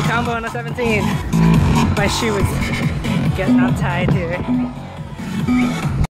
Full combo on a 17. My shoe is getting untied here.